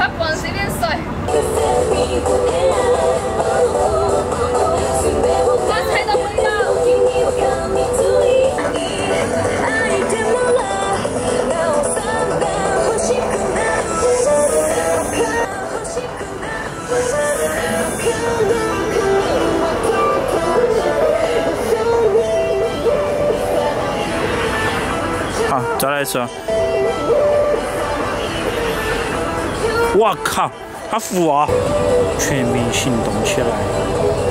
他不往这边甩再来一次。我靠，他服啊！全民行动起来！